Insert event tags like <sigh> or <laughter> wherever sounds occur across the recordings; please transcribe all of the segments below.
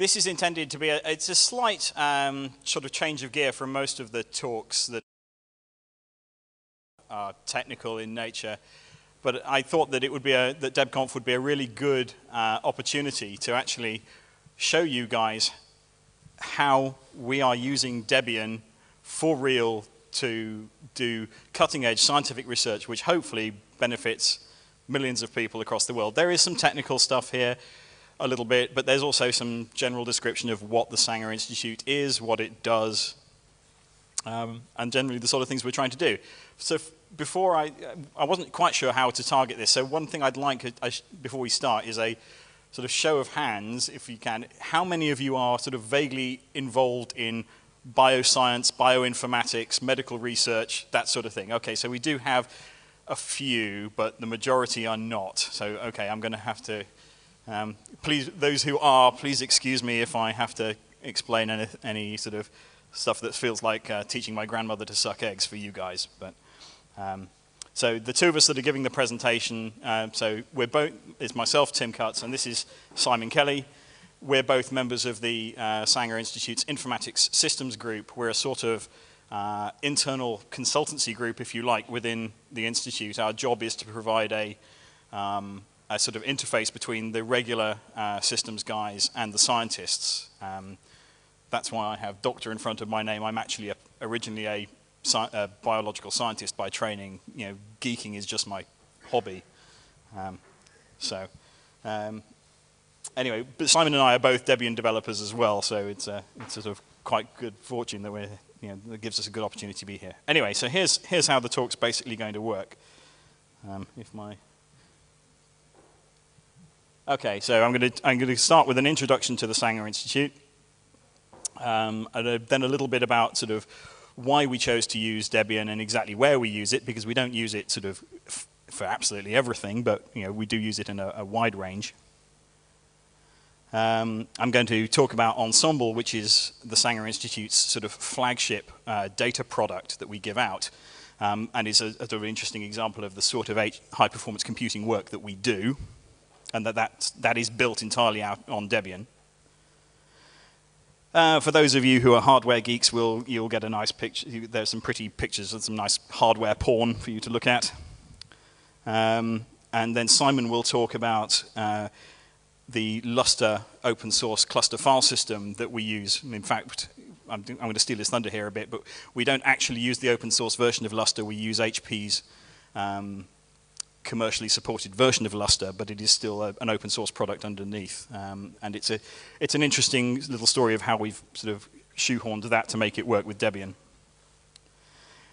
this is intended to be a, it's a slight um, sort of change of gear from most of the talks that are technical in nature. But I thought that it would be a, that DebConf would be a really good uh, opportunity to actually show you guys how we are using Debian for real to do cutting edge scientific research, which hopefully benefits millions of people across the world. There is some technical stuff here a little bit, but there's also some general description of what the Sanger Institute is, what it does, um, and generally the sort of things we're trying to do. So before I, I wasn't quite sure how to target this. So one thing I'd like before we start is a sort of show of hands, if you can. How many of you are sort of vaguely involved in bioscience, bioinformatics, medical research, that sort of thing? Okay, so we do have a few, but the majority are not. So, okay, I'm going to have to, um, please, those who are, please excuse me if I have to explain any, any sort of stuff that feels like uh, teaching my grandmother to suck eggs for you guys. But um, so the two of us that are giving the presentation, uh, so we're both, it's myself, Tim Cutts, and this is Simon Kelly. We're both members of the uh, Sanger Institute's Informatics Systems Group. We're a sort of uh, internal consultancy group, if you like, within the Institute. Our job is to provide a, um, a sort of interface between the regular uh, systems guys and the scientists. Um, that's why I have doctor in front of my name. I'm actually a, originally a, a, biological scientist by training. You know, geeking is just my hobby. Um, so, um, anyway, but Simon and I are both Debian developers as well, so it's, uh, it's sort of quite good fortune that we're, you know, that gives us a good opportunity to be here. Anyway, so here's, here's how the talk's basically going to work. Um, if my Okay, so I'm going to I'm going to start with an introduction to the Sanger Institute um, and a, then a little bit about sort of why we chose to use Debian and exactly where we use it, because we don't use it sort of for absolutely everything, but you know, we do use it in a, a wide range. Um, I'm going to talk about Ensembl, which is the Sanger Institute's sort of flagship uh, data product that we give out, um, and is a, a, sort of interesting example of the sort of high-performance computing work that we do, and that, that that is built entirely out on Debian. Uh, for those of you who are hardware geeks, will you'll get a nice picture. There's some pretty pictures of some nice hardware porn for you to look at. Um, and then Simon will talk about uh, the Lustre open source cluster file system that we use. In fact, I'm, I'm, going to steal his thunder here a bit, but we don't actually use the open source version of Lustre. We use HP's um, commercially supported version of Lustre, but it is still a, an open source product underneath. Um, and it's, a, it's an interesting little story of how we've sort of shoehorned that to make it work with Debian.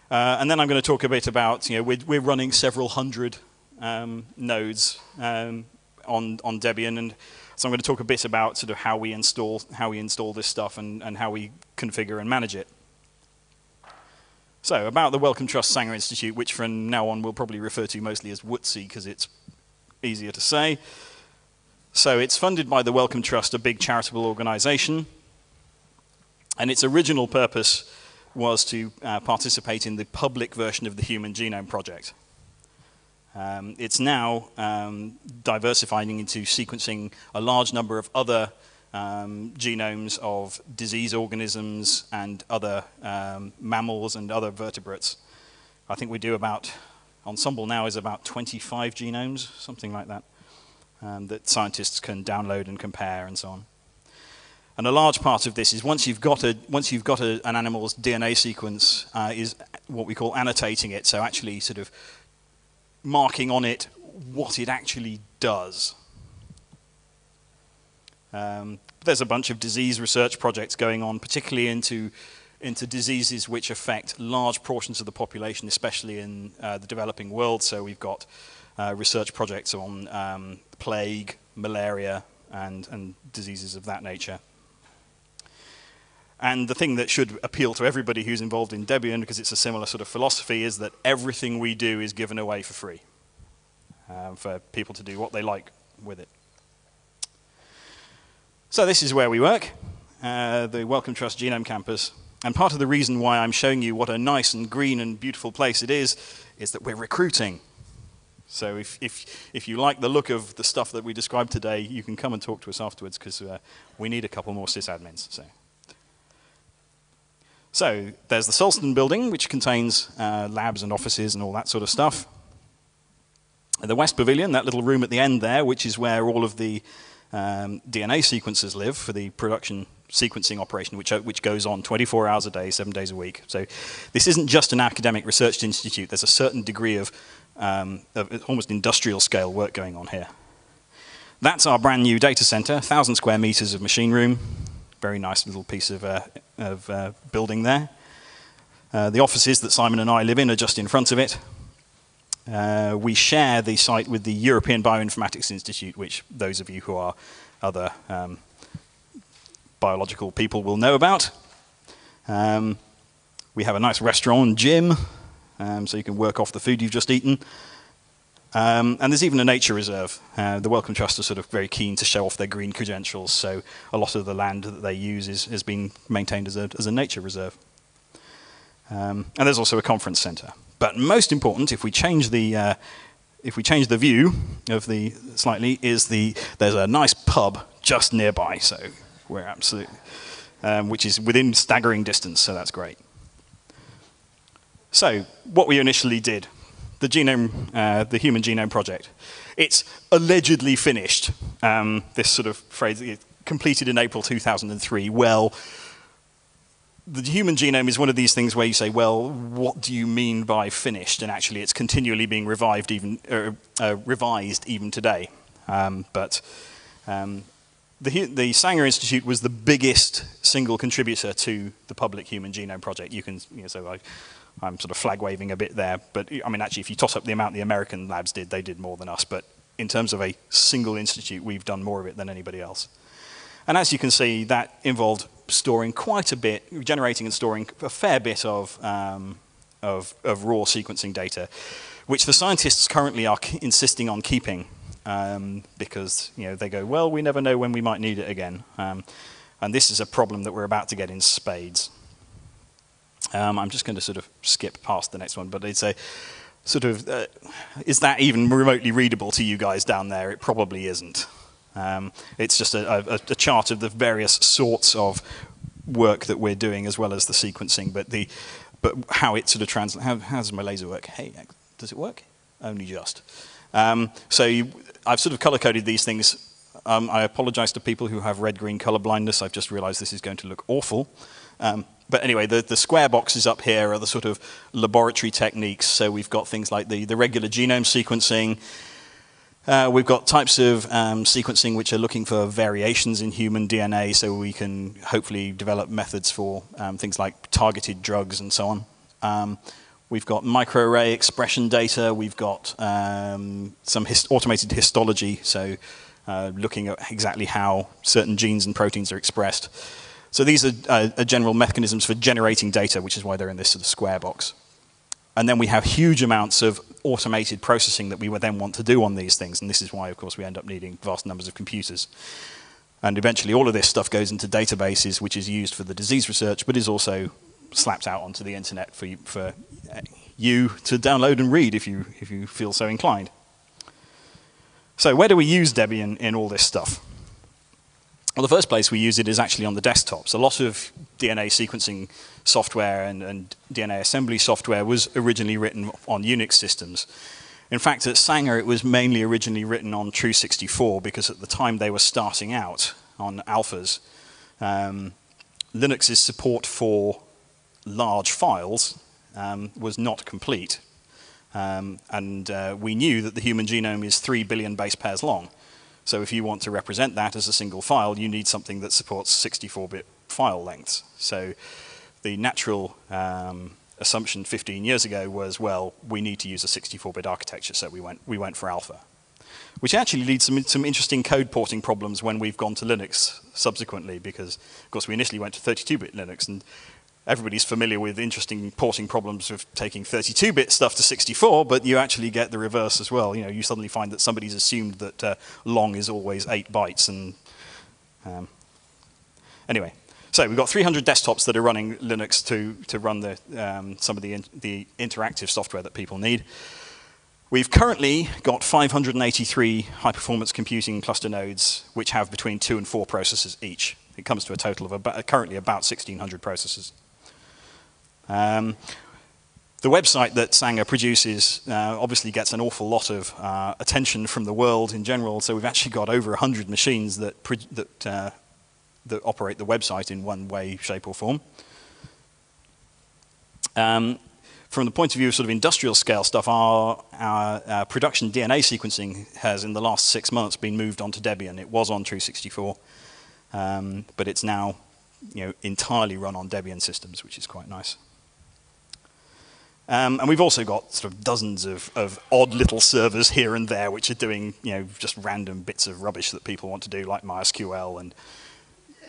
Uh, and then I'm going to talk a bit about, you know, we're, we're running several hundred um, nodes um, on, on Debian, and so I'm going to talk a bit about sort of how we install, how we install this stuff and, and how we configure and manage it. So, about the Wellcome Trust Sanger Institute, which from now on we'll probably refer to mostly as WTSI because it's easier to say. So, it's funded by the Wellcome Trust, a big charitable organization. And its original purpose was to uh, participate in the public version of the Human Genome Project. Um, it's now um, diversifying into sequencing a large number of other um, genomes of disease organisms and other um, mammals and other vertebrates. I think we do about, Ensembl now is about 25 genomes, something like that, um, that scientists can download and compare and so on. And a large part of this is once you've got, a, once you've got a, an animal's DNA sequence, uh, is what we call annotating it, so actually sort of marking on it what it actually does. Um, there's a bunch of disease research projects going on, particularly into, into diseases which affect large portions of the population, especially in uh, the developing world. So we've got uh, research projects on um, plague, malaria, and, and diseases of that nature. And the thing that should appeal to everybody who's involved in Debian, because it's a similar sort of philosophy, is that everything we do is given away for free um, for people to do what they like with it. So this is where we work, uh, the Wellcome Trust Genome Campus. And part of the reason why I'm showing you what a nice and green and beautiful place it is, is that we're recruiting. So if, if, if you like the look of the stuff that we described today, you can come and talk to us afterwards because uh, we need a couple more sysadmins. So. so there's the Sulston building, which contains uh, labs and offices and all that sort of stuff. The West Pavilion, that little room at the end there, which is where all of the um, DNA sequences live for the production sequencing operation, which, uh, which goes on 24 hours a day, seven days a week. So this isn't just an academic research institute. There's a certain degree of, um, of almost industrial scale work going on here. That's our brand new data center, 1,000 square meters of machine room. Very nice little piece of, uh, of uh, building there. Uh, the offices that Simon and I live in are just in front of it. Uh, we share the site with the European Bioinformatics Institute, which those of you who are other um, biological people will know about. Um, we have a nice restaurant gym, um, so you can work off the food you've just eaten. Um, and there's even a nature reserve. Uh, the Wellcome Trust are sort of very keen to show off their green credentials, so a lot of the land that they use is, is being maintained as a, as a nature reserve. Um, and there's also a conference centre. But most important, if we change the uh, if we change the view of the slightly, is the there's a nice pub just nearby, so we're absolutely, um, which is within staggering distance, so that's great. So what we initially did, the genome, uh, the Human Genome Project, it's allegedly finished. Um, this sort of phrase completed in April 2003. Well the human genome is one of these things where you say, well, what do you mean by finished? And actually, it's continually being revived, even uh, uh, revised even today. Um, but um, the, the Sanger Institute was the biggest single contributor to the public human genome project. You can, you know, so I, I'm sort of flag waving a bit there, but I mean, actually, if you toss up the amount the American labs did, they did more than us. But in terms of a single institute, we've done more of it than anybody else. And as you can see, that involved storing quite a bit, generating and storing a fair bit of, um, of, of, raw sequencing data, which the scientists currently are insisting on keeping um, because you know, they go, well, we never know when we might need it again. Um, and this is a problem that we're about to get in spades. Um, I'm just going to sort of skip past the next one, but it's a sort of, uh, is that even remotely readable to you guys down there? It probably isn't. Um, it's just a, a, a, chart of the various sorts of work that we're doing as well as the sequencing, but the but how it sort of translates. How, how, does my laser work? Hey, does it work? Only just. Um, so you, I've sort of color coded these things. Um, I apologize to people who have red-green color blindness. I've just realized this is going to look awful. Um, but anyway, the, the square boxes up here are the sort of laboratory techniques. So we've got things like the, the regular genome sequencing, uh, we've got types of um, sequencing which are looking for variations in human DNA, so we can hopefully develop methods for um, things like targeted drugs and so on. Um, we've got microarray expression data. We've got um, some hist automated histology, so uh, looking at exactly how certain genes and proteins are expressed. So these are, uh, are general mechanisms for generating data, which is why they're in this sort of square box. And then we have huge amounts of automated processing that we would then want to do on these things. And this is why, of course, we end up needing vast numbers of computers. And eventually all of this stuff goes into databases, which is used for the disease research, but is also slapped out onto the internet for you, for uh, you to download and read if you, if you feel so inclined. So where do we use Debian in all this stuff? Well, the first place we use it is actually on the desktops. A lot of DNA sequencing software and, and, DNA assembly software was originally written on Unix systems. In fact, at Sanger, it was mainly originally written on Tru64 because at the time they were starting out on alphas, um, Linux's support for large files um, was not complete. Um, and uh, we knew that the human genome is 3 billion base pairs long. So if you want to represent that as a single file, you need something that supports 64-bit file lengths. So the natural um, assumption 15 years ago was, well, we need to use a 64-bit architecture, so we went, we went for alpha. Which actually leads to some, some interesting code porting problems when we've gone to Linux subsequently, because, of course, we initially went to 32-bit Linux, and everybody's familiar with interesting porting problems of taking 32-bit stuff to 64, but you actually get the reverse as well. You know, you suddenly find that somebody's assumed that uh, long is always 8 bytes. And um, Anyway, so we've got 300 desktops that are running Linux to, to run the, um, some of the, in, the interactive software that people need. We've currently got 583 high-performance computing cluster nodes, which have between two and four processors each. It comes to a total of about, currently about 1,600 processors. Um, the website that Sanger produces uh, obviously gets an awful lot of uh, attention from the world in general, so we've actually got over 100 machines that, that, uh, that operate the website in one way, shape, or form. Um, from the point of view of sort of industrial scale stuff, our, our, our, production DNA sequencing has, in the last six months, been moved onto Debian. It was on Tru64, um, but it's now you know, entirely run on Debian systems, which is quite nice. Um, and we've also got sort of dozens of, of, odd little servers here and there which are doing you know, just random bits of rubbish that people want to do, like MySQL and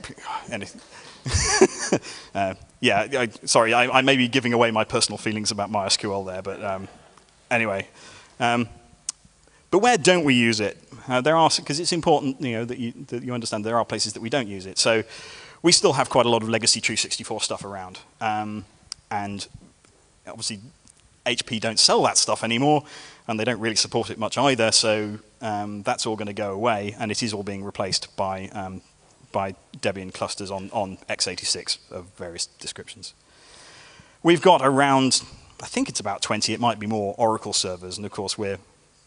<sighs> anything. <laughs> uh, yeah, I, sorry, I, I, may be giving away my personal feelings about MySQL there, but um, anyway. Um, but where don't we use it? Uh, there are because it's important, you know, that you, that you understand there are places that we don't use it. So we still have quite a lot of legacy Tru64 stuff around, um, and obviously HP don't sell that stuff anymore, and they don't really support it much either. So um, that's all going to go away, and it is all being replaced by um, by Debian clusters on, on x86 of various descriptions. We've got around, I think it's about 20, it might be more, Oracle servers. And of course, we're,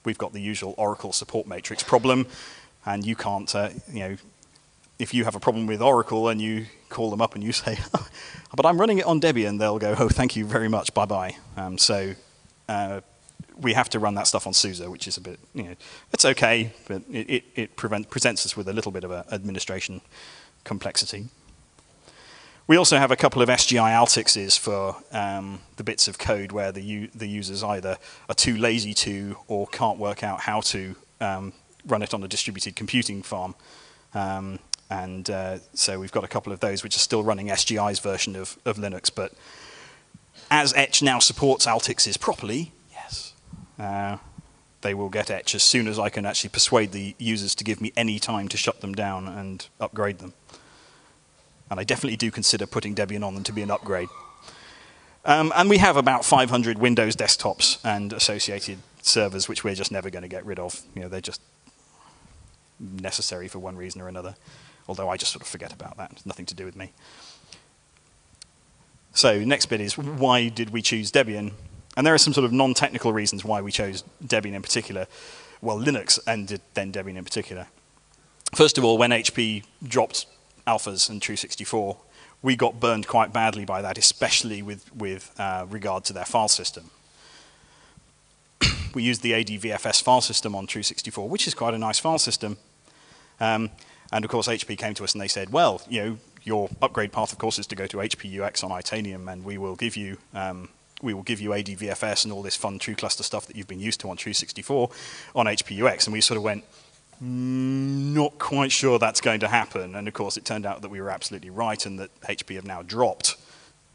we've got the usual Oracle support matrix problem. And you can't, uh, you know, if you have a problem with Oracle and you call them up and you <laughs> say, but I'm running it on Debian, they'll go, oh, thank you very much, bye-bye. Um, so uh, we have to run that stuff on SUSE, which is a bit, you know, it's okay, but it, it, it prevent, presents us with a little bit of administration complexity. We also have a couple of SGI altixes for um, the bits of code where the, the users either are too lazy to or can't work out how to um, run it on a distributed computing farm. Um, and uh, so we've got a couple of those which are still running SGI's version of, of Linux. But as Etch now supports altixes properly, uh, they will get etch as soon as I can actually persuade the users to give me any time to shut them down and upgrade them. And I definitely do consider putting Debian on them to be an upgrade. Um, and we have about 500 Windows desktops and associated servers, which we're just never going to get rid of. You know, they're just necessary for one reason or another. Although I just sort of forget about that. It's nothing to do with me. So next bit is why did we choose Debian? And there are some sort of non-technical reasons why we chose Debian in particular. Well, Linux and then Debian in particular. First of all, when HP dropped alphas and Tru64, we got burned quite badly by that, especially with, with uh, regard to their file system. <coughs> we used the ADVFS file system on Tru64, which is quite a nice file system. Um, and of course, HP came to us and they said, well, you know, your upgrade path, of course, is to go to HPUX on Itanium, and we will give you um, we will give you ADVFS and all this fun TruCluster stuff that you've been used to on Tru64 on HPUX. And we sort of went, mm, not quite sure that's going to happen. And of course, it turned out that we were absolutely right and that HP have now dropped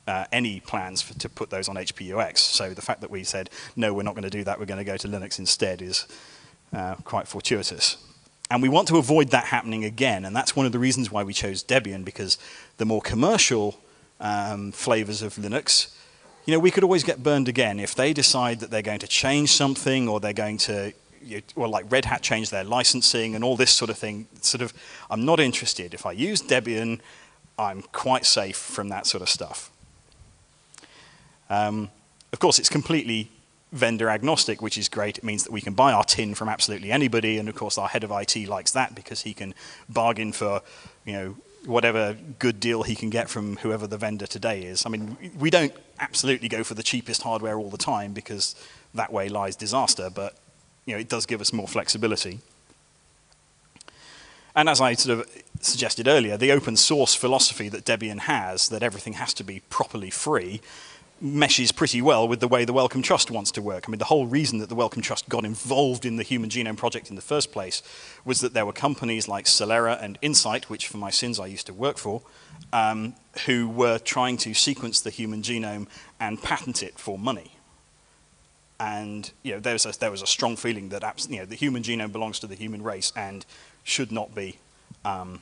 uh, any plans for, to put those on HPUX. So the fact that we said, no, we're not going to do that, we're going to go to Linux instead is uh, quite fortuitous. And we want to avoid that happening again. And that's one of the reasons why we chose Debian, because the more commercial um, flavors of Linux you know, we could always get burned again if they decide that they're going to change something or they're going to, you know, well, like Red Hat change their licensing and all this sort of thing. Sort of, I'm not interested. If I use Debian, I'm quite safe from that sort of stuff. Um, of course, it's completely vendor agnostic, which is great. It means that we can buy our tin from absolutely anybody, and of course, our head of IT likes that because he can bargain for, you know, whatever good deal he can get from whoever the vendor today is. I mean, we don't absolutely go for the cheapest hardware all the time because that way lies disaster, but you know, it does give us more flexibility. And as I sort of suggested earlier, the open source philosophy that Debian has, that everything has to be properly free, meshes pretty well with the way the Wellcome Trust wants to work. I mean, the whole reason that the Wellcome Trust got involved in the Human Genome Project in the first place was that there were companies like Celera and Incyte, which for my sins I used to work for, um, who were trying to sequence the human genome and patent it for money. And you know, there, was a, there was a strong feeling that you know, the human genome belongs to the human race and should not be, um,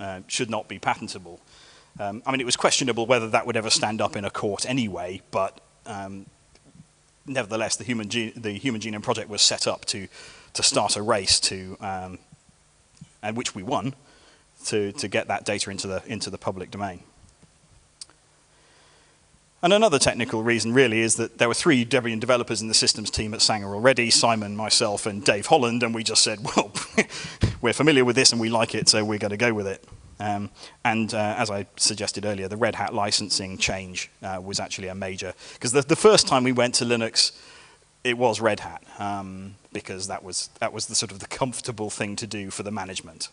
uh, should not be patentable. Um, I mean, it was questionable whether that would ever stand up in a court anyway, but um, nevertheless, the Human, the Human Genome Project was set up to, to start a race to, um, and which we won, to, to get that data into the, into the public domain. And another technical reason really is that there were three Debian developers in the systems team at Sanger already, Simon, myself, and Dave Holland, and we just said, well, <laughs> we're familiar with this and we like it, so we're going to go with it. Um, and uh, as I suggested earlier, the Red Hat licensing change uh, was actually a major, because the, the, first time we went to Linux, it was Red Hat, um, because that was, that was the sort of the comfortable thing to do for the management.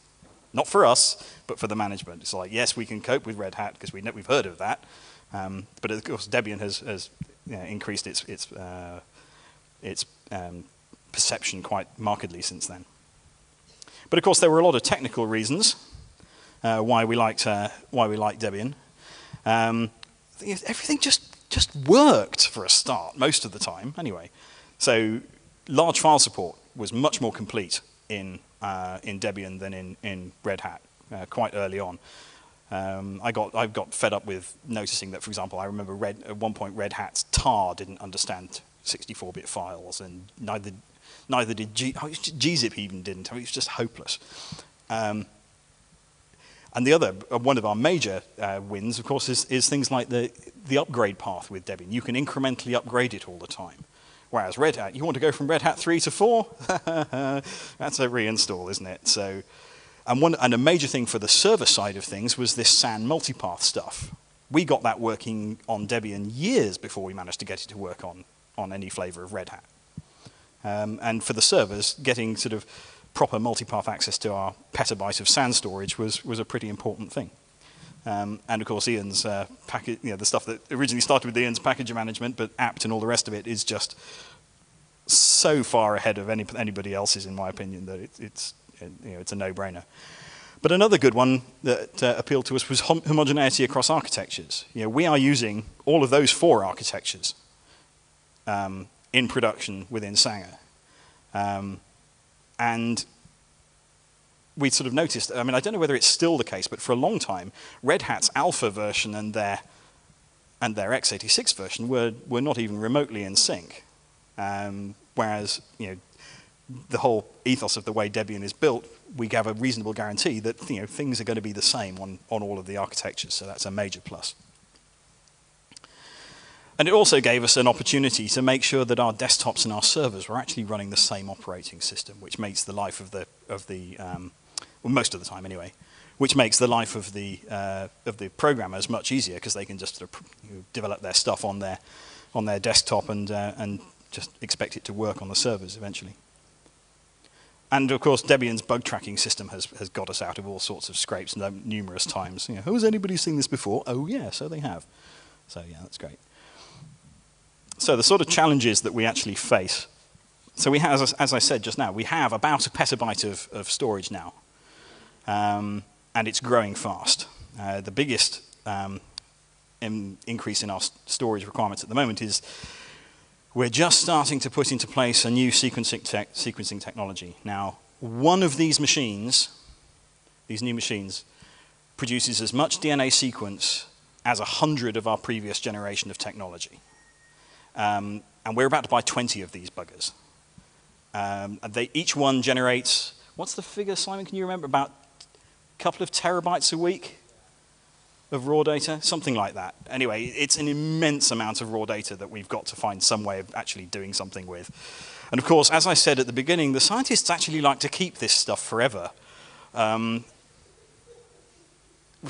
Not for us, but for the management. It's like, yes, we can cope with Red Hat because we we've heard of that, um, but of course, Debian has, has you know, increased its, its, uh, its um, perception quite markedly since then. But of course, there were a lot of technical reasons uh, why we liked uh, why we liked Debian. Um, everything just just worked for a start most of the time, anyway. So large file support was much more complete in uh, in Debian than in in Red Hat uh, quite early on. Um, I got I got fed up with noticing that, for example, I remember Red, at one point Red Hat's tar didn't understand 64-bit files, and neither neither did G, oh, gzip even didn't. I mean, it was just hopeless. Um, and the other, uh, one of our major uh, wins, of course, is, is things like the, the upgrade path with Debian. You can incrementally upgrade it all the time. Whereas Red Hat, you want to go from Red Hat 3 to 4? <laughs> That's a reinstall, isn't it? So and, one, and a major thing for the server side of things was this SAN multipath stuff. We got that working on Debian years before we managed to get it to work on, on any flavor of Red Hat. Um, and for the servers, getting sort of proper multipath access to our petabyte of SAN storage was, was a pretty important thing. Um, and of course, Ian's uh, package, you know, the stuff that originally started with Ian's package management, but apt and all the rest of it is just so far ahead of any, anybody else's, in my opinion, that it, it's you know, it's a no-brainer. But another good one that uh, appealed to us was hom homogeneity across architectures. You know, we are using all of those four architectures um, in production within Sanger. Um, and we sort of noticed, I mean, I don't know whether it's still the case, but for a long time, Red Hat's alpha version and their, and their x86 version were, were not even remotely in sync. Um, whereas, you know, the whole ethos of the way Debian is built, we have a reasonable guarantee that you know, things are going to be the same on, on all of the architectures, so that's a major plus. And it also gave us an opportunity to make sure that our desktops and our servers were actually running the same operating system, which makes the life of the, of the um, well, most of the time anyway, which makes the life of the, uh, of the programmers much easier because they can just you know, develop their stuff on their, on their desktop and, uh, and just expect it to work on the servers eventually. And of course, Debian's bug tracking system has, has got us out of all sorts of scrapes numerous times. You know, has anybody seen this before? Oh, yeah, so they have. So, yeah, that's great. So, the sort of challenges that we actually face. So, we have, as, I said just now, we have about a petabyte of, of storage now. Um, and it's growing fast. Uh, the biggest um, in increase in our storage requirements at the moment is we're just starting to put into place a new sequencing, te sequencing technology. Now, one of these machines, these new machines, produces as much DNA sequence as 100 of our previous generation of technology. Um, and we're about to buy 20 of these buggers. Um, they, each one generates, what's the figure, Simon, can you remember? About a couple of terabytes a week? of raw data, something like that. Anyway, it's an immense amount of raw data that we've got to find some way of actually doing something with. And of course, as I said at the beginning, the scientists actually like to keep this stuff forever. Um,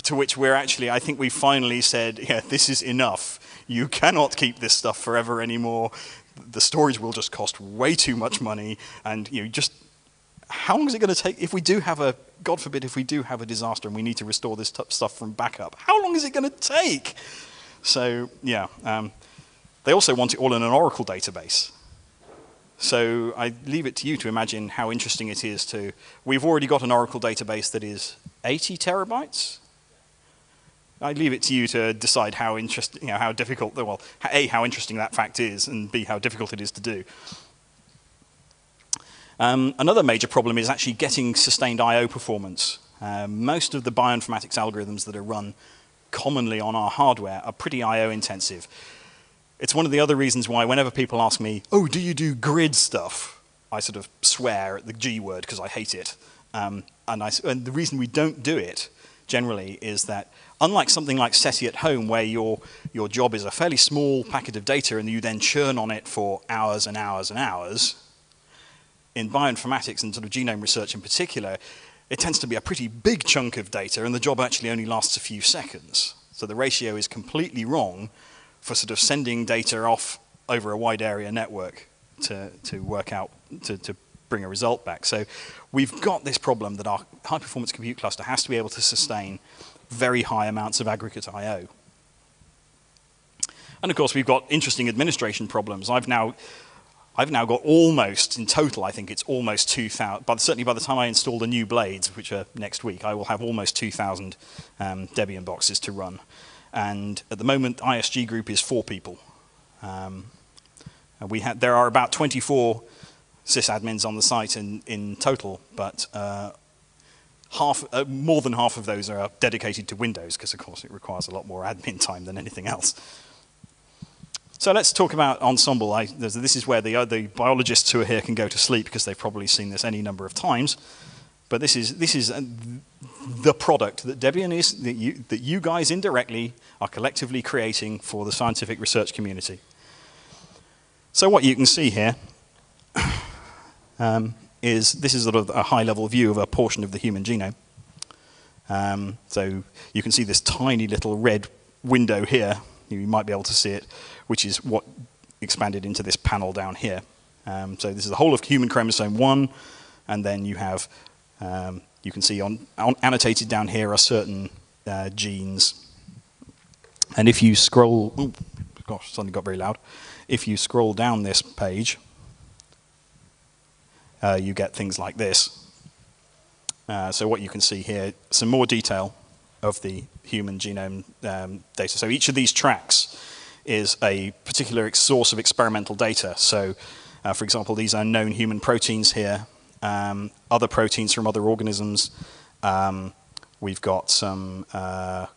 to which we're actually, I think we finally said, yeah, this is enough. You cannot keep this stuff forever anymore. The storage will just cost way too much money, and you know, just how long is it going to take if we do have a, God forbid, if we do have a disaster and we need to restore this stuff from backup? How long is it going to take? So, yeah. Um, they also want it all in an Oracle database. So I leave it to you to imagine how interesting it is to. We've already got an Oracle database that is 80 terabytes. I leave it to you to decide how interesting, you know, how difficult, well, A, how interesting that fact is, and B, how difficult it is to do. Um, another major problem is actually getting sustained I.O. performance. Uh, most of the bioinformatics algorithms that are run commonly on our hardware are pretty I.O. intensive. it's one of the other reasons why whenever people ask me, oh, do you do grid stuff? I sort of swear at the G word because I hate it. Um, and, I, and the reason we don't do it generally is that unlike something like SETI at home where your, your job is a fairly small packet of data and you then churn on it for hours and hours and hours, in bioinformatics and sort of genome research in particular, it tends to be a pretty big chunk of data and the job actually only lasts a few seconds. So the ratio is completely wrong for sort of sending data off over a wide area network to, to work out, to, to bring a result back. So we've got this problem that our high performance compute cluster has to be able to sustain very high amounts of aggregate I.O. And of course, we've got interesting administration problems. I've now I've now got almost, in total, I think it's almost 2,000, but certainly by the time I install the new blades, which are next week, I will have almost 2,000 um, Debian boxes to run. And at the moment, ISG group is four people. Um, we had, there are about 24 sysadmins on the site in, in total, but uh, half, uh, more than half of those are dedicated to Windows, because of course it requires a lot more admin time than anything else. So let's talk about ensembl. I, this is where the, uh, the biologists who are here can go to sleep because they've probably seen this any number of times. But this is, this is uh, the product that Debian is, that you, that you guys indirectly are collectively creating for the scientific research community. So what you can see here <coughs> um, is this is sort of a high-level view of a portion of the human genome. Um, so you can see this tiny little red window here. You might be able to see it which is what expanded into this panel down here. Um, so this is the whole of human chromosome 1, and then you have, um, you can see on, on, annotated down here are certain uh, genes. And if you scroll, ooh, gosh, suddenly got very loud. If you scroll down this page, uh, you get things like this. Uh, so what you can see here, some more detail of the human genome um, data. So each of these tracks is a particular source of experimental data. So, uh, for example, these are known human proteins here, um, other proteins from other organisms. Um, we've got some uh,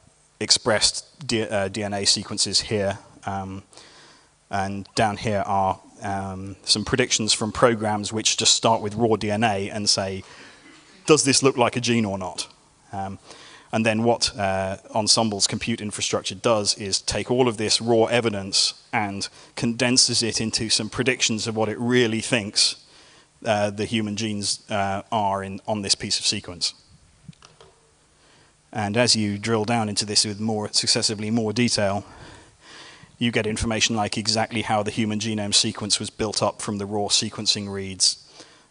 expressed uh, DNA sequences here. Um, and down here are um, some predictions from programs which just start with raw DNA and say, does this look like a gene or not? Um, and then what uh, Ensembl's compute infrastructure does is take all of this raw evidence and condenses it into some predictions of what it really thinks uh, the human genes uh, are in, on this piece of sequence. And as you drill down into this with more successively more detail, you get information like exactly how the human genome sequence was built up from the raw sequencing reads.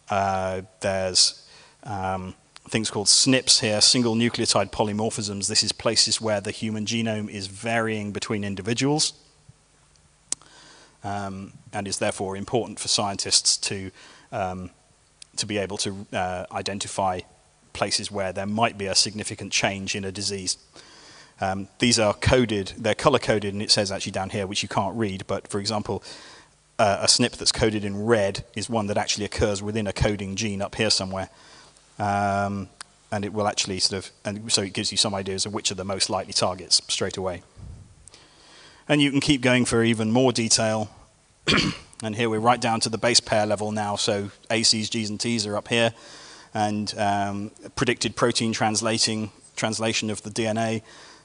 Uh, there's um, things called SNPs here, single nucleotide polymorphisms. This is places where the human genome is varying between individuals um, and is therefore important for scientists to, um, to be able to uh, identify places where there might be a significant change in a disease. Um, these are coded, they're color coded, and it says actually down here, which you can't read, but for example, uh, a SNP that's coded in red is one that actually occurs within a coding gene up here somewhere. Um, and it will actually sort of, and so it gives you some ideas of which are the most likely targets straight away. And you can keep going for even more detail. <clears throat> and here we're right down to the base pair level now. So ACs, Gs, and Ts are up here. And um, predicted protein translating, translation of the DNA.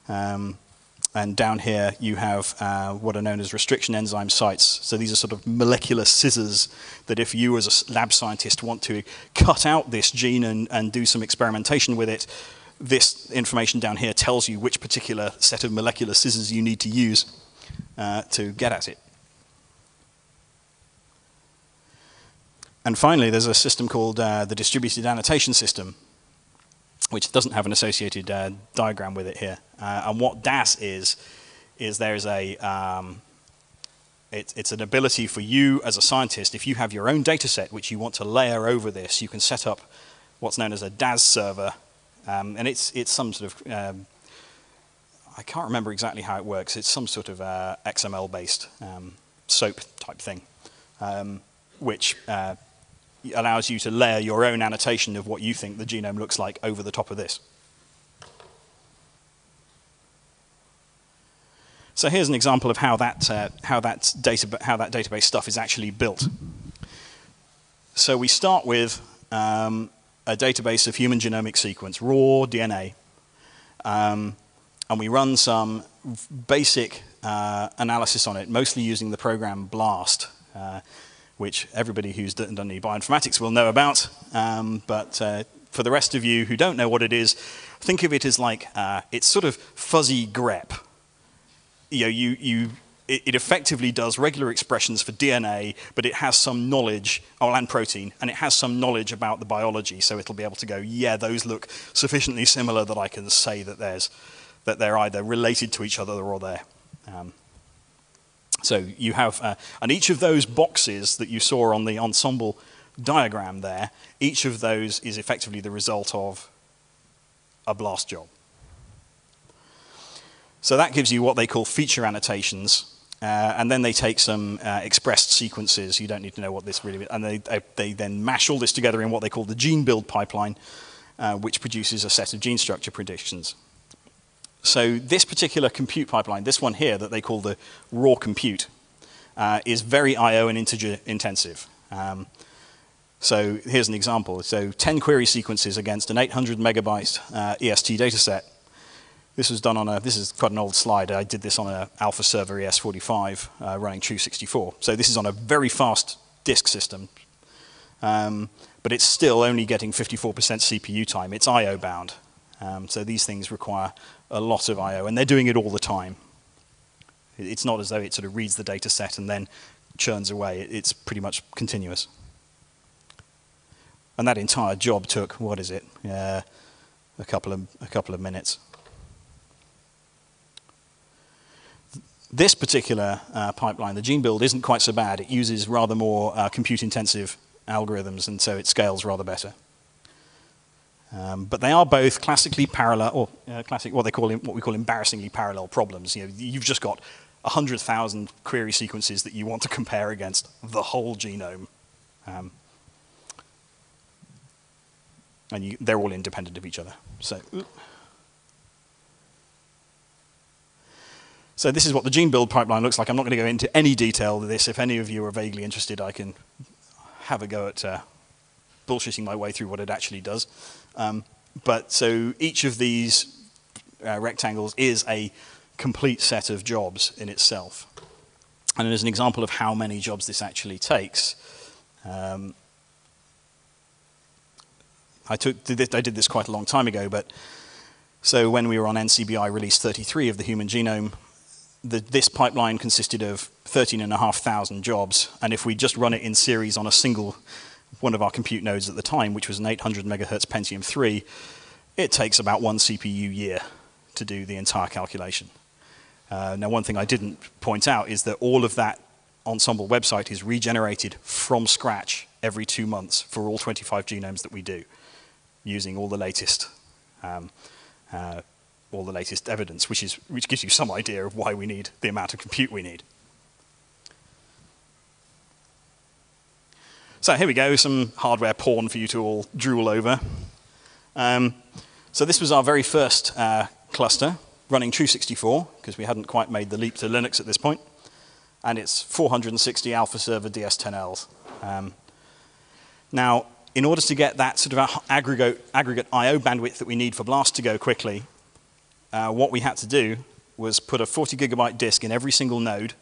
Um, and down here you have uh, what are known as restriction enzyme sites. So these are sort of molecular scissors that if you as a lab scientist want to cut out this gene and, and do some experimentation with it, this information down here tells you which particular set of molecular scissors you need to use uh, to get at it. And finally, there's a system called uh, the distributed annotation system, which doesn't have an associated uh, diagram with it here. Uh, and what DAS is, is there's a, um, it, it's an ability for you as a scientist, if you have your own data set which you want to layer over this, you can set up what's known as a DAS server. Um, and it's, it's some sort of, um, I can't remember exactly how it works. It's some sort of uh, XML-based um, SOAP type thing, um, which uh, allows you to layer your own annotation of what you think the genome looks like over the top of this. So here's an example of how that, uh, how, that data, how that database stuff is actually built. So we start with um, a database of human genomic sequence, raw DNA, um, and we run some basic uh, analysis on it, mostly using the program BLAST, uh, which everybody who's done bioinformatics will know about. Um, but uh, for the rest of you who don't know what it is, think of it as like uh, it's sort of fuzzy grep. You know, you, you, it, it, effectively does regular expressions for DNA, but it has some knowledge, oh, and protein, and it has some knowledge about the biology, so it'll be able to go, yeah, those look sufficiently similar that I can say that there's that they're either related to each other or they're um, so you have, uh, and each of those boxes that you saw on the ensembl diagram there, each of those is effectively the result of a BLAST job. So that gives you what they call feature annotations. Uh, and then they take some uh, expressed sequences. You don't need to know what this really is. And they, they, they, then mash all this together in what they call the gene build pipeline, uh, which produces a set of gene structure predictions. So this particular compute pipeline, this one here that they call the raw compute, uh, is very I.O. and integer intensive. Um, so here's an example. So 10 query sequences against an 800 megabyte uh, EST dataset. This was done on a, this is quite an old slide. I did this on an Alpha server ES45 uh, running Tru64. So this is on a very fast disk system. Um, but it's still only getting 54% CPU time. It's I.O. bound. Um, so these things require a lot of I.O., and they're doing it all the time. It's not as though it sort of reads the data set and then churns away. It's pretty much continuous. And that entire job took, what is it, uh, a, couple of, a couple of minutes. This particular uh, pipeline, the gene build, isn't quite so bad. It uses rather more uh, compute-intensive algorithms, and so it scales rather better. Um, but they are both classically parallel, or uh, classic, what they call what we call embarrassingly parallel problems. You know, you've just got 100,000 query sequences that you want to compare against the whole genome. Um, and you, they're all independent of each other. So, so this is what the gene build pipeline looks like. I'm not going to go into any detail of this. If any of you are vaguely interested, I can have a go at uh, bullshitting my way through what it actually does. Um, but so each of these uh, rectangles is a complete set of jobs in itself. And as an example of how many jobs this actually takes, um, I, took, did this, I did this quite a long time ago, but so when we were on NCBI release 33 of the human genome, the, this pipeline consisted of 13,500 jobs, and if we just run it in series on a single one of our compute nodes at the time, which was an 800 megahertz Pentium 3, it takes about one CPU year to do the entire calculation. Uh, now, one thing I didn't point out is that all of that Ensembl website is regenerated from scratch every two months for all 25 genomes that we do, using all the latest, um, uh, all the latest evidence, which, is, which gives you some idea of why we need the amount of compute we need. So here we go, some hardware porn for you to all drool over. Um, so this was our very first uh, cluster running Tru64, because we hadn't quite made the leap to Linux at this point. And it's 460 Alpha Server DS10Ls. Um, now, in order to get that sort of aggregate, aggregate I.O. bandwidth that we need for BLAST to go quickly, uh, what we had to do was put a 40 gigabyte disk in every single node,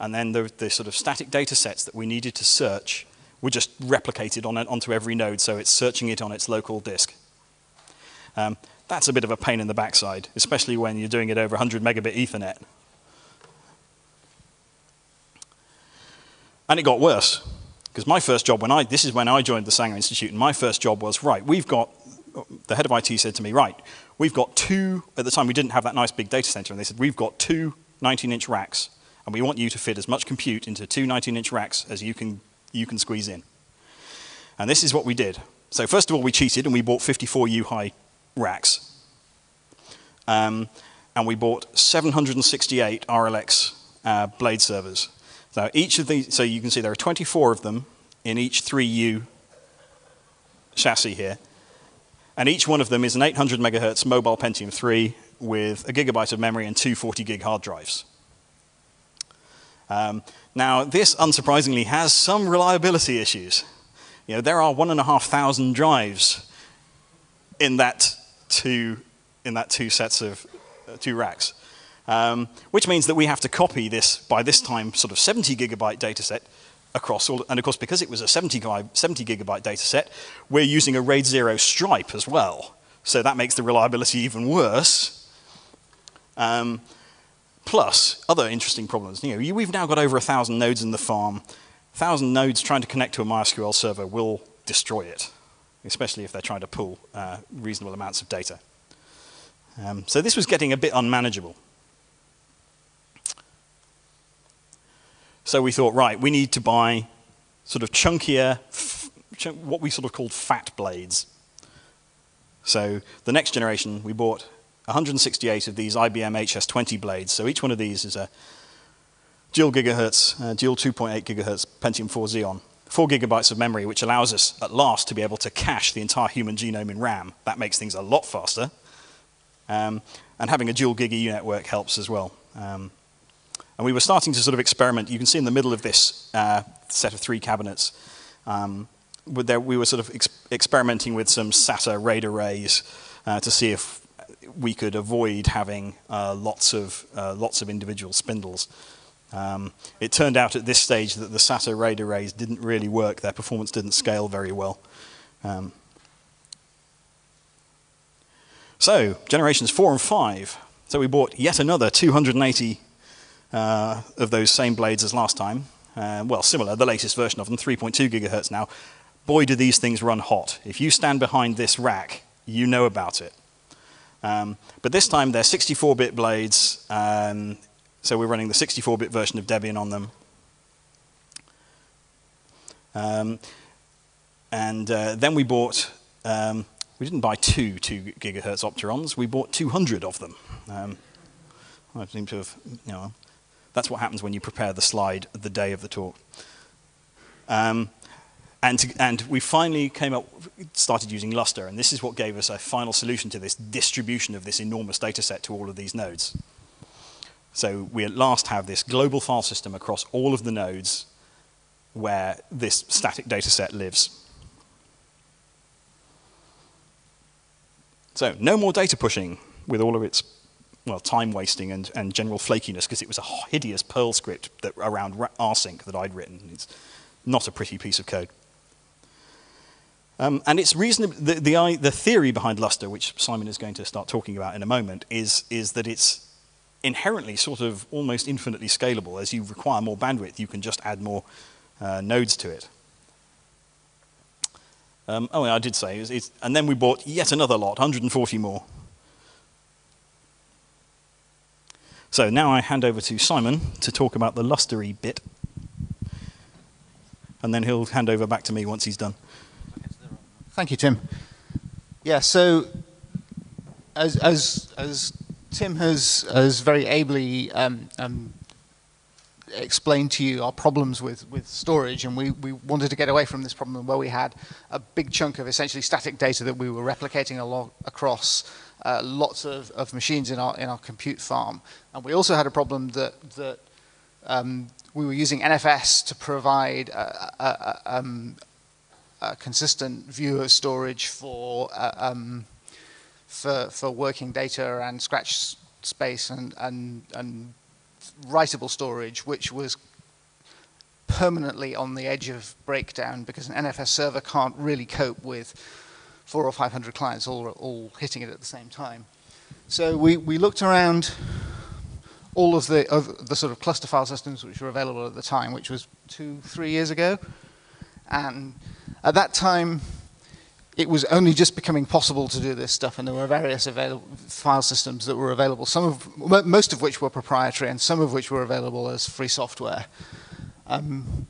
and then the, the sort of static data sets that we needed to search we just replicate it on, onto every node, so it's searching it on its local disk. Um, that's a bit of a pain in the backside, especially when you're doing it over 100 megabit Ethernet. And it got worse, because my first job when I, this is when I joined the Sanger Institute, and my first job was, right, we've got, the head of IT said to me, right, we've got two, at the time we didn't have that nice big data center, and they said, we've got two 19-inch racks, and we want you to fit as much compute into two 19-inch racks as you can you can squeeze in. And this is what we did. So first of all, we cheated and we bought 54 U-High racks. Um, and we bought 768 RLX uh, blade servers. So each of these, so you can see there are 24 of them in each 3U chassis here. And each one of them is an 800 megahertz mobile Pentium 3 with a gigabyte of memory and two 40 gig hard drives. Um, now, this unsurprisingly has some reliability issues. You know, there are one and a half thousand drives in that two, in that two sets of uh, two racks, um, which means that we have to copy this by this time sort of 70 gigabyte data set across all, and of course because it was a 70, 70 gigabyte data set, we're using a RAID 0 stripe as well. So that makes the reliability even worse. Um, plus, other interesting problems. You know, we've now got over a thousand nodes in the farm. Thousand nodes trying to connect to a MySQL server will destroy it, especially if they're trying to pull uh, reasonable amounts of data. Um, so this was getting a bit unmanageable. So we thought, right, we need to buy sort of chunkier, what we sort of called fat blades. So the next generation, we bought 168 of these IBM HS20 blades. So each one of these is a dual gigahertz, uh, dual 2.8 gigahertz Pentium 4 Xeon. Four gigabytes of memory, which allows us at last to be able to cache the entire human genome in RAM. That makes things a lot faster. Um, and having a dual gig EU network helps as well. Um, and we were starting to sort of experiment. You can see in the middle of this uh, set of three cabinets, um, there, we were sort of ex experimenting with some SATA RAID arrays uh, to see if we could avoid having uh, lots, of, uh, lots of individual spindles. Um, it turned out at this stage that the SATA RAID arrays didn't really work. Their performance didn't scale very well. Um, so, generations four and five. So we bought yet another 280 uh, of those same blades as last time. Uh, well, similar, the latest version of them, 3.2 gigahertz now. Boy, do these things run hot. If you stand behind this rack, you know about it. Um, but this time they're 64-bit blades, um, so we're running the 64-bit version of Debian on them. Um, and uh, then we bought, um, we didn't buy two 2 gigahertz Opterons, we bought 200 of them. Um, I seem to have, you know, that's what happens when you prepare the slide the day of the talk. Um, and, and we finally came up, started using Lustre, and this is what gave us a final solution to this distribution of this enormous data set to all of these nodes. So we at last have this global file system across all of the nodes where this static data set lives. So no more data pushing with all of its well, time wasting and, and general flakiness because it was a hideous Perl script that, around rsync that I'd written. It's not a pretty piece of code. Um, and it's reasonable, the, the, the, theory behind Lustre, which Simon is going to start talking about in a moment, is, is that it's inherently sort of almost infinitely scalable. As you require more bandwidth, you can just add more uh, nodes to it. Um, oh, I did say, it's, it's, and then we bought yet another lot, 140 more. So now I hand over to Simon to talk about the lustery bit. And then he'll hand over back to me once he's done. Thank you, Tim. Yeah, so as, as, as Tim has, has very ably um, um, explained to you our problems with, with storage, and we, we wanted to get away from this problem where we had a big chunk of essentially static data that we were replicating a lot across uh, lots of, of machines in our, in our compute farm. And we also had a problem that, that um, we were using NFS to provide a, a, a, um, consistent view of storage for, uh, um, for, for working data and scratch space and, and, and writable storage, which was permanently on the edge of breakdown because an NFS server can't really cope with four or 500 clients all, all hitting it at the same time. So we, we looked around all of the, of the sort of cluster file systems which were available at the time, which was two, three years ago. And at that time, it was only just becoming possible to do this stuff, and there were various file systems that were available, some of, most of which were proprietary, and some of which were available as free software. Um,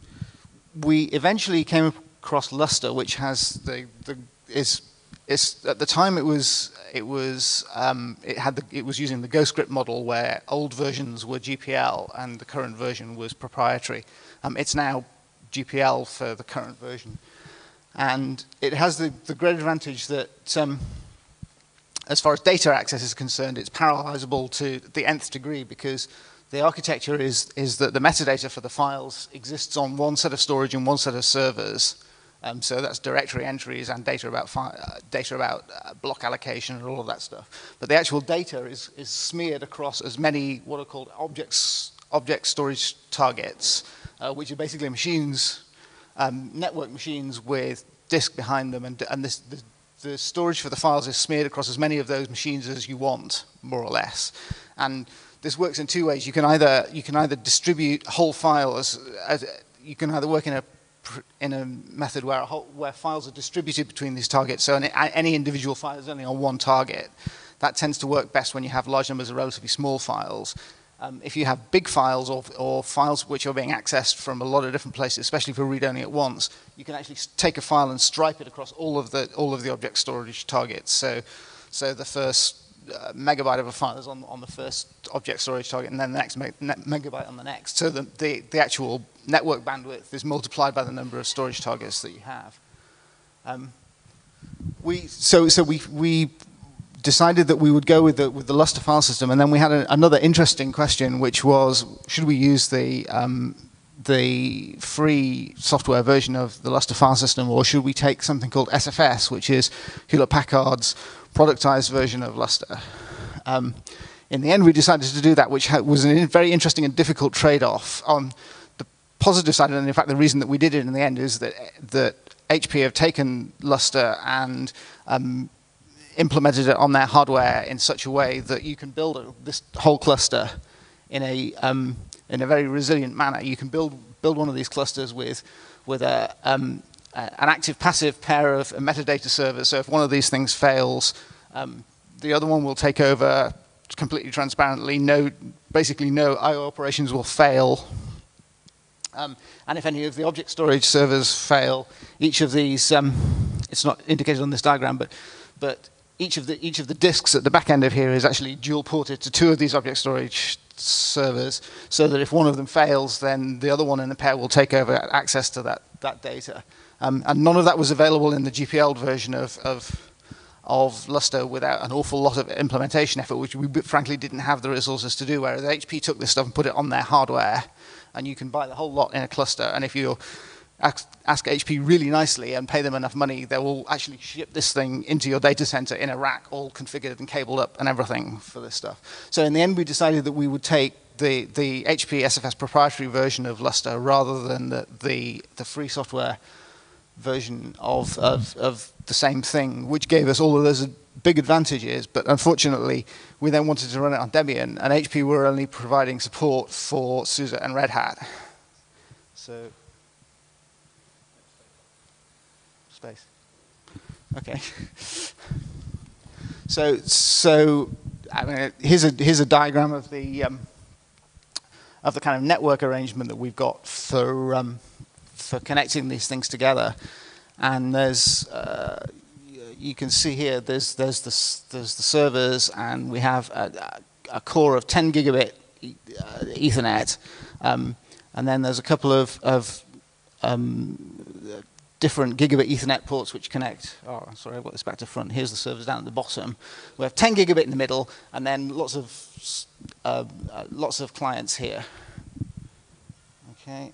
we eventually came across Lustre, which has the, the is it's, at the time it was it was um, it had the, it was using the Ghostscript model where old versions were GPL and the current version was proprietary. Um, it's now GPL for the current version, and it has the, the great advantage that um, as far as data access is concerned, it's parallelizable to the nth degree because the architecture is, is that the metadata for the files exists on one set of storage and one set of servers. Um, so that's directory entries and data about, uh, data about uh, block allocation and all of that stuff. But the actual data is, is smeared across as many what are called objects, object storage targets, uh, which are basically machines, um, network machines with disk behind them. And, and this, the, the storage for the files is smeared across as many of those machines as you want, more or less. And this works in two ways. You can either, you can either distribute whole files, as, you can either work in a in a method where, a whole, where files are distributed between these targets, so any individual file is only on one target. That tends to work best when you have large numbers of relatively small files. Um, if you have big files or, or, files which are being accessed from a lot of different places, especially for read-only at once, you can actually take a file and stripe it across all of the all of the object storage targets. So, so the first uh, megabyte of a file is on, on the first object storage target, and then the next me megabyte on the next. So the, the, the actual network bandwidth is multiplied by the number of storage targets that you have. Um, we, so so we, we decided that we would go with the, with the Lustre file system, and then we had a, another interesting question, which was, should we use the, um, the free software version of the Lustre file system, or should we take something called SFS, which is Hewlett-Packard's productized version of Lustre? Um, in the end, we decided to do that, which was a very interesting and difficult trade-off. On the positive side, and in fact the reason that we did it in the end is that, that HP have taken Lustre and um, implemented it on their hardware in such a way that you can build a, this whole cluster in a, um, in a very resilient manner. You can build, build one of these clusters with, with a, um, an active passive pair of metadata servers. So if one of these things fails, um, the other one will take over completely transparently. No, basically no IO operations will fail um, and if any of the object storage servers fail, each of these, um, it's not indicated on this diagram, but, but each, of the, each of the disks at the back end of here is actually dual ported to two of these object storage servers, so that if one of them fails, then the other one in the pair will take over access to that, that data. Um, and none of that was available in the GPL version of, of, of Lustre without an awful lot of implementation effort, which we frankly didn't have the resources to do, whereas HP took this stuff and put it on their hardware and you can buy the whole lot in a cluster. And if you ask, ask HP really nicely and pay them enough money, they will actually ship this thing into your data center in a rack, all configured and cabled up and everything for this stuff. So in the end, we decided that we would take the, the HP SFS proprietary version of Lustre rather than the, the, the free software version of, of, of the same thing, which gave us all of those big advantages, but unfortunately, we then wanted to run it on Debian, and HP were only providing support for SUSE and Red Hat. So, Okay. <laughs> so, so I mean, here's a here's a diagram of the um, of the kind of network arrangement that we've got for um, for connecting these things together, and there's uh, you can see here there's, there's, the, there's the servers and we have a, a core of 10 gigabit uh, Ethernet. Um, and then there's a couple of, of um, different gigabit Ethernet ports which connect. Oh, sorry, I've got this back to front. Here's the servers down at the bottom. We have 10 gigabit in the middle, and then lots of uh, uh, lots of clients here. Okay,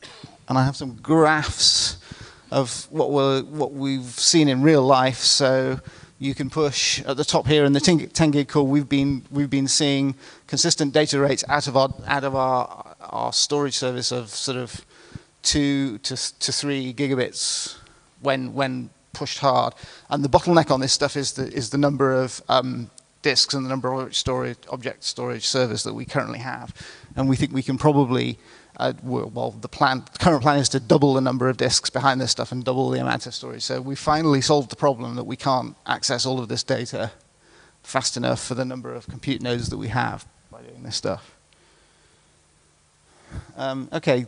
and I have some graphs of what, we're, what we've seen in real life. So you can push at the top here in the 10 gig core. We've been we've been seeing consistent data rates out of our out of our our storage service of sort of two to to three gigabits when when pushed hard. And the bottleneck on this stuff is the is the number of um, disks and the number of storage object storage servers that we currently have. And we think we can probably uh, well, the plan, the current plan is to double the number of disks behind this stuff and double the amount of storage. So we finally solved the problem that we can't access all of this data fast enough for the number of compute nodes that we have by doing this stuff. Um, okay,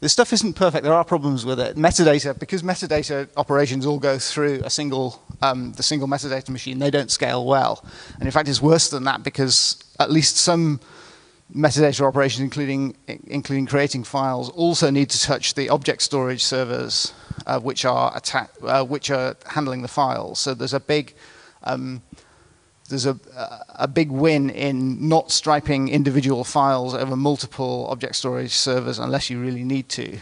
this stuff isn't perfect. There are problems with it. Metadata, because metadata operations all go through a single, um, the single metadata machine, they don't scale well. And in fact, it's worse than that because at least some metadata operations, including, including creating files, also need to touch the object storage servers uh, which, are uh, which are handling the files. So there's a big, um, there's a, a big win in not striping individual files over multiple object storage servers unless you really need to.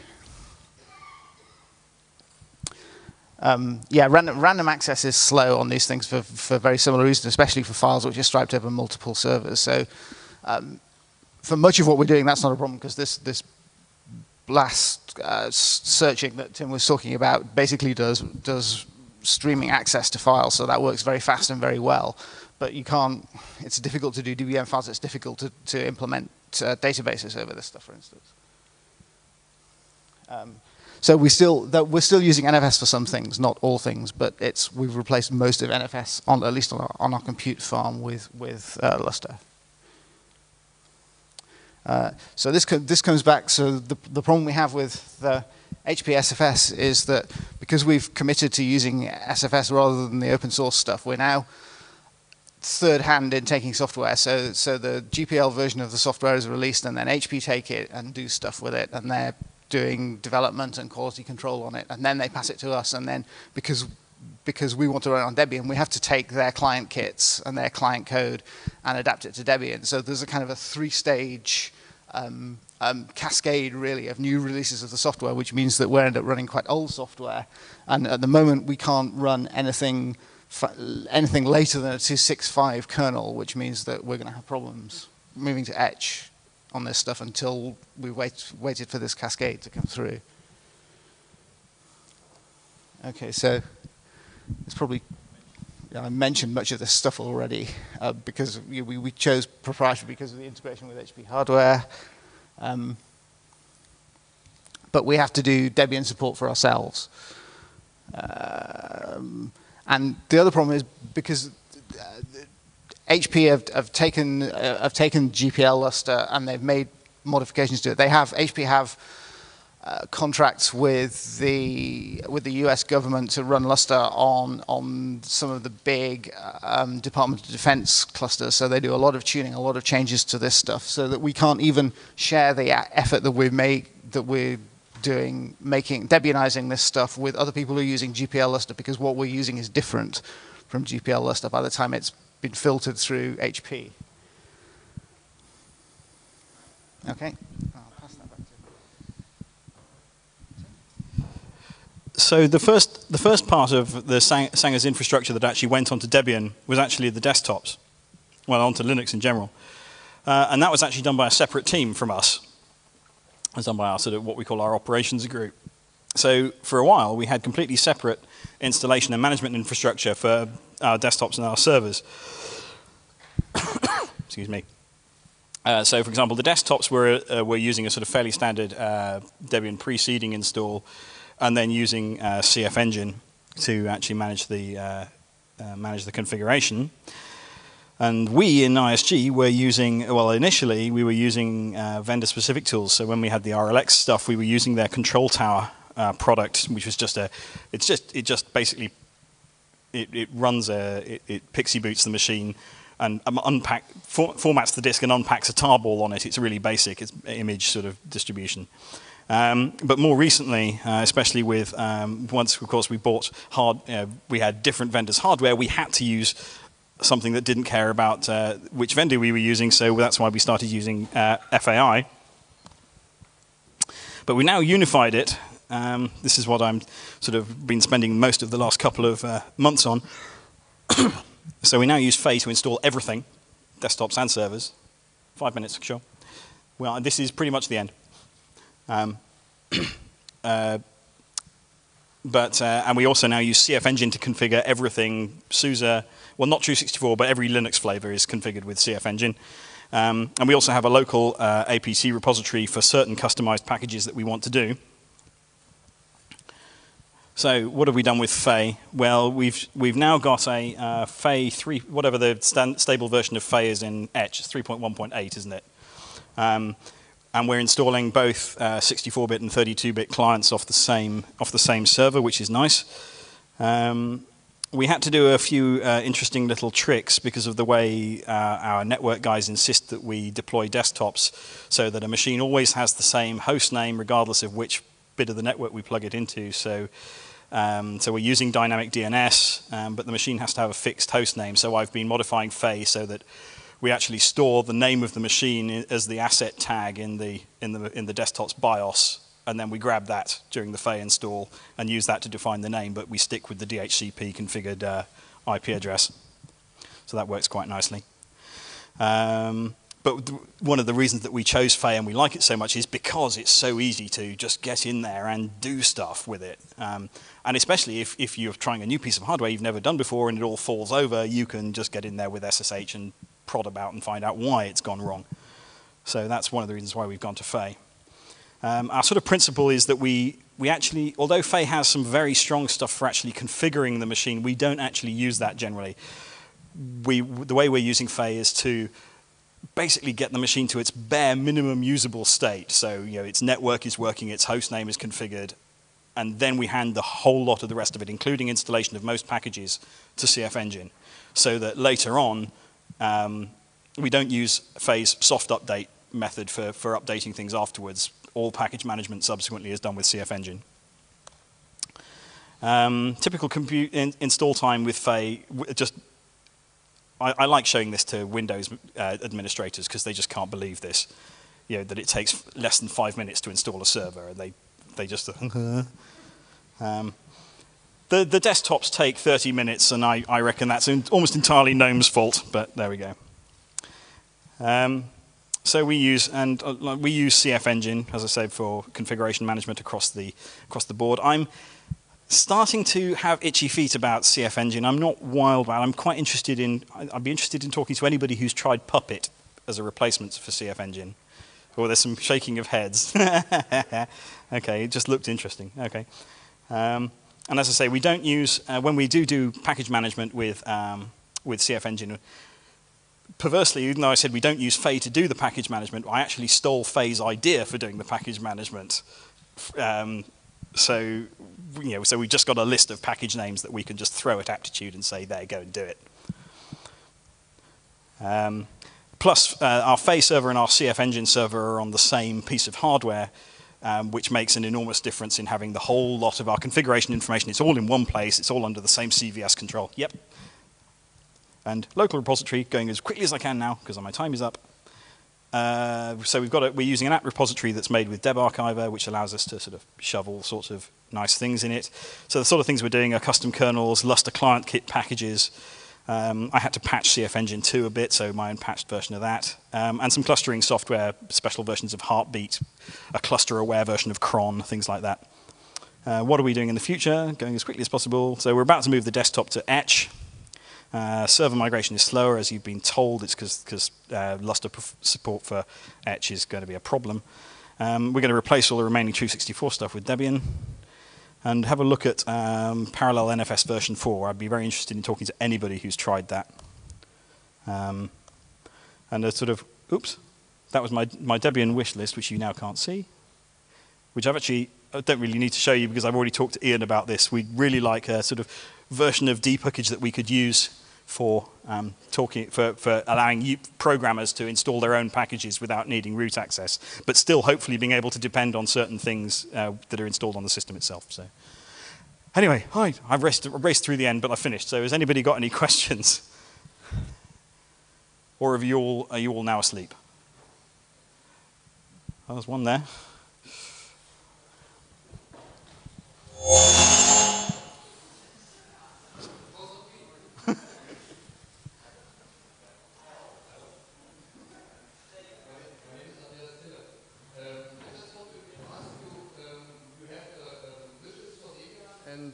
Um, yeah, random, random, access is slow on these things for, for very similar reasons, especially for files which are striped over multiple servers. So um, for much of what we're doing, that's not a problem because this, this blast uh, searching that Tim was talking about basically does, does streaming access to files, so that works very fast and very well but you can't, it's difficult to do DBM files, it's difficult to, to implement uh, databases over this stuff, for instance. Um, so we still, we're still using NFS for some things, not all things, but it's, we've replaced most of NFS, on, at least on our, on our compute farm, with, with uh, Lustre. Uh, so this, co this comes back, so the, the problem we have with the HP SFS is that because we've committed to using SFS rather than the open source stuff, we're now third hand in taking software. So, so the GPL version of the software is released, and then HP take it and do stuff with it, and they're doing development and quality control on it, and then they pass it to us, and then because because we want to run it on Debian, we have to take their client kits and their client code and adapt it to Debian. So there's a kind of a three-stage um, um, cascade, really, of new releases of the software, which means that we end up running quite old software. And at the moment, we can't run anything anything later than a 265 kernel, which means that we're going to have problems moving to etch on this stuff until we wait, waited for this cascade to come through. Okay, so it's probably I mentioned much of this stuff already uh, because we, we chose proprietary because of the integration with HP hardware. Um, but we have to do Debian support for ourselves. Um, and the other problem is because HP uh, have, have taken uh, have taken GPL Lustre and they've made modifications to it. They have HP have uh, contracts with the with the U.S. government to run Lustre on on some of the big um, Department of Defense clusters. So they do a lot of tuning, a lot of changes to this stuff, so that we can't even share the effort that we make that we're doing, making, Debianizing this stuff with other people who are using GPL Lustre because what we're using is different from GPL Lustre by the time it's been filtered through HP. Okay. So the first, the first part of the Sanger's infrastructure that actually went onto Debian was actually the desktops, well, onto Linux in general. Uh, and that was actually done by a separate team from us was done by our sort of what we call our operations group. So for a while, we had completely separate installation and management infrastructure for our desktops and our servers. <coughs> Excuse me. Uh, so, for example, the desktops were uh, were using a sort of fairly standard uh, Debian preseeding install, and then using uh, CF Engine to actually manage the uh, uh, manage the configuration. And we in ISG were using, well, initially we were using uh, vendor-specific tools. So when we had the RLX stuff, we were using their control tower uh, product, which was just a, it's just, it just basically, it, it runs a, it, it PXE boots the machine and um, unpack, for, formats the disk and unpacks a tarball on it. It's really basic. It's image sort of distribution. Um, but more recently, uh, especially with um, once, of course, we bought hard, uh, we had different vendors' hardware. We had to use something that didn't care about uh, which vendor we were using, so that's why we started using uh, FAI. But we now unified it. Um, this is what I'm sort of been spending most of the last couple of uh, months on. <coughs> so we now use FAI to install everything, desktops and servers. Five minutes, sure. Well, this is pretty much the end. Um, <coughs> uh, but uh, and we also now use CF Engine to configure everything SUSE well, not Tru64, but every Linux flavor is configured with CF Engine. Um, and we also have a local uh, APC repository for certain customized packages that we want to do. So what have we done with FAI? Well, we've we've now got a uh, FAI 3, whatever the stable version of FAI is in Etch, it's 3.1.8, isn't it? Um, and we're installing both 64-bit uh, and 32-bit clients off the same off the same server, which is nice. Um, we had to do a few uh, interesting little tricks because of the way uh, our network guys insist that we deploy desktops so that a machine always has the same host name regardless of which bit of the network we plug it into. So Um, so we're using dynamic DNS, um, but the machine has to have a fixed host name. So I've been modifying FAI so that we actually store the name of the machine as the asset tag in the, in the, in the desktop's BIOS, and then we grab that during the FAI install and use that to define the name, but we stick with the DHCP configured uh, IP address. So that works quite nicely. Um, but one of the reasons that we chose FAI and we like it so much is because it's so easy to just get in there and do stuff with it. Um, and especially if, if you're trying a new piece of hardware you've never done before and it all falls over, you can just get in there with SSH and prod about and find out why it's gone wrong. So that's one of the reasons why we've gone to FAI. Um, our sort of principle is that we, we actually, although FAI has some very strong stuff for actually configuring the machine, we don't actually use that generally. We, the way we're using FAI is to basically get the machine to its bare minimum usable state. So you know, its network is working, its host name is configured, and then we hand the whole lot of the rest of it, including installation of most packages, to CF Engine, so that later on um, we don't use FAI's soft update method for, for updating things afterwards. All package management subsequently is done with CF Engine. Um, typical compute in, install time with FAI, just I, I, like showing this to Windows uh, administrators because they just can't believe this. You know, that it takes less than five minutes to install a server, and they, they just. <laughs> um, the, the desktops take 30 minutes, and I, I reckon that's in, almost entirely GNOME's fault, but there we go. Um, so we use and uh, we use CF Engine, as I said, for configuration management across the across the board. I'm starting to have itchy feet about CF Engine. I'm not wild about. I'm quite interested in. I'd be interested in talking to anybody who's tried Puppet as a replacement for CF Engine. Oh, there's some shaking of heads. <laughs> okay, it just looked interesting. Okay, um, and as I say, we don't use uh, when we do do package management with um, with CF Engine. Perversely, even though I said we don't use FAI to do the package management, I actually stole FAI's idea for doing the package management. Um, so you know, so we've just got a list of package names that we can just throw at Aptitude and say, there, go and do it. Um, plus, uh, our FAI server and our CF Engine server are on the same piece of hardware, um, which makes an enormous difference in having the whole lot of our configuration information. It's all in one place. It's all under the same CVS control. Yep. And local repository going as quickly as I can now because my time is up. Uh, so we've got a, we're using an apt repository that's made with DebArchiver, which allows us to sort of shove all sorts of nice things in it. So the sort of things we're doing are custom kernels, Lustre client kit packages. Um, I had to patch CF Engine 2 a bit, so my own patched version of that. Um, and some clustering software, special versions of Heartbeat, a cluster-aware version of cron, things like that. Uh, what are we doing in the future? Going as quickly as possible. So we're about to move the desktop to Etch. Uh, server migration is slower, as you've been told. It's because uh, Lustre support for Etch is going to be a problem. Um, we're going to replace all the remaining Tru64 stuff with Debian and have a look at um, parallel NFS version 4. I'd be very interested in talking to anybody who's tried that. Um, and a sort of, oops, that was my, my Debian wish list, which you now can't see, which I've actually, I don't really need to show you because I've already talked to Ian about this. We'd really like a sort of version of dpkg that we could use for um, talking for, for allowing programmers to install their own packages without needing root access, but still hopefully being able to depend on certain things uh, that are installed on the system itself. So, anyway, hi, I've raced, raced through the end, but I finished. So, has anybody got any <laughs> questions, or have you all are you all now asleep? There's one there.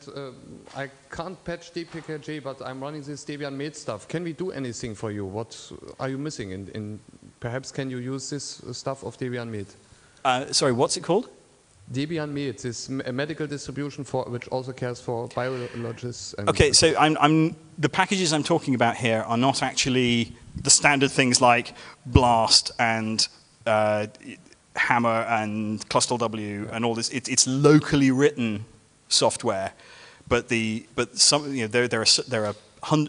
uh, Can't patch dpkg, but I'm running this Debian Med stuff. Can we do anything for you? What are you missing? In, in perhaps can you use this stuff of Debian Med? Uh, sorry, what's it called? Debian Med is a medical distribution for which also cares for biologists. okay, so I'm, I'm, the packages I'm talking about here are not actually the standard things like BLAST and uh, HMMER and ClustalW and all this. It, it's locally written software but the but some you know there there are there are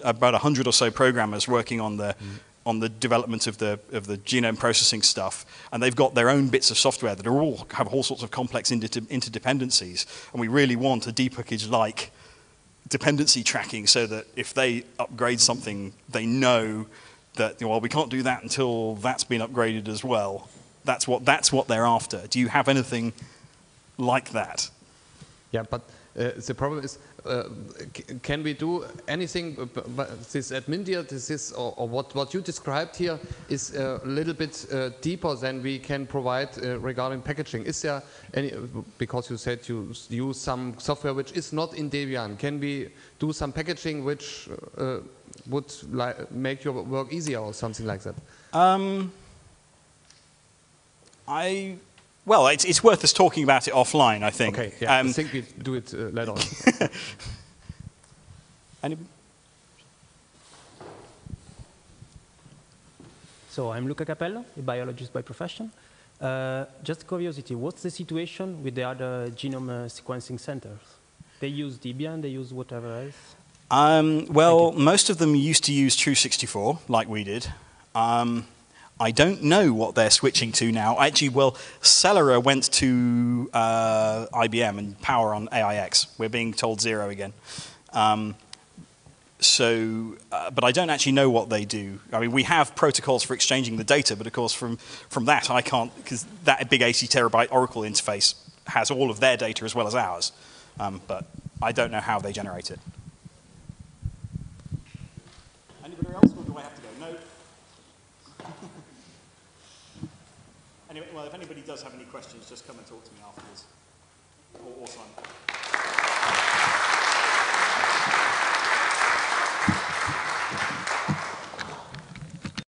about a hundred or so programmers working on the mm. on the development of the of the genome processing stuff, and they've got their own bits of software that are all have all sorts of complex inter- interdependencies, and we really want a dpkg like dependency tracking so that if they upgrade something, they know that well we can't do that until that's been upgraded as well. That's what that's what they're after. Do you have anything like that? Yeah, but uh, the problem is, uh, can we do anything? b- this at Mindia, this is, or, or what, what you described here is a little bit uh, deeper than we can provide uh, regarding packaging. Is there any, because you said you use some software which is not in Debian, can we do some packaging which uh, would make your work easier or something like that? Um, I well, it's it's worth us talking about it offline. I think. Okay, yeah, Um, I think we do it uh, later on. <laughs> anybody? So I'm Luca Capello, a biologist by profession. Uh, just curiosity, what's the situation with the other genome uh, sequencing centers? They use Debian, they use whatever else? Um, well, most of them used to use Tru64, like we did. Um, I don't know what they're switching to now. Actually, well, Celera went to uh, IBM and Power on AIX. We're being told zero again. Um, so, uh, but I don't actually know what they do. I mean, we have protocols for exchanging the data, but of course, from, from that, I can't, because that big 80 terabyte Oracle interface has all of their data as well as ours. Um, but I don't know how they generate it. Anybody else, or do I have to go? No. Anyway, well, if anybody does have any questions, just come and talk to me afterwards. Or.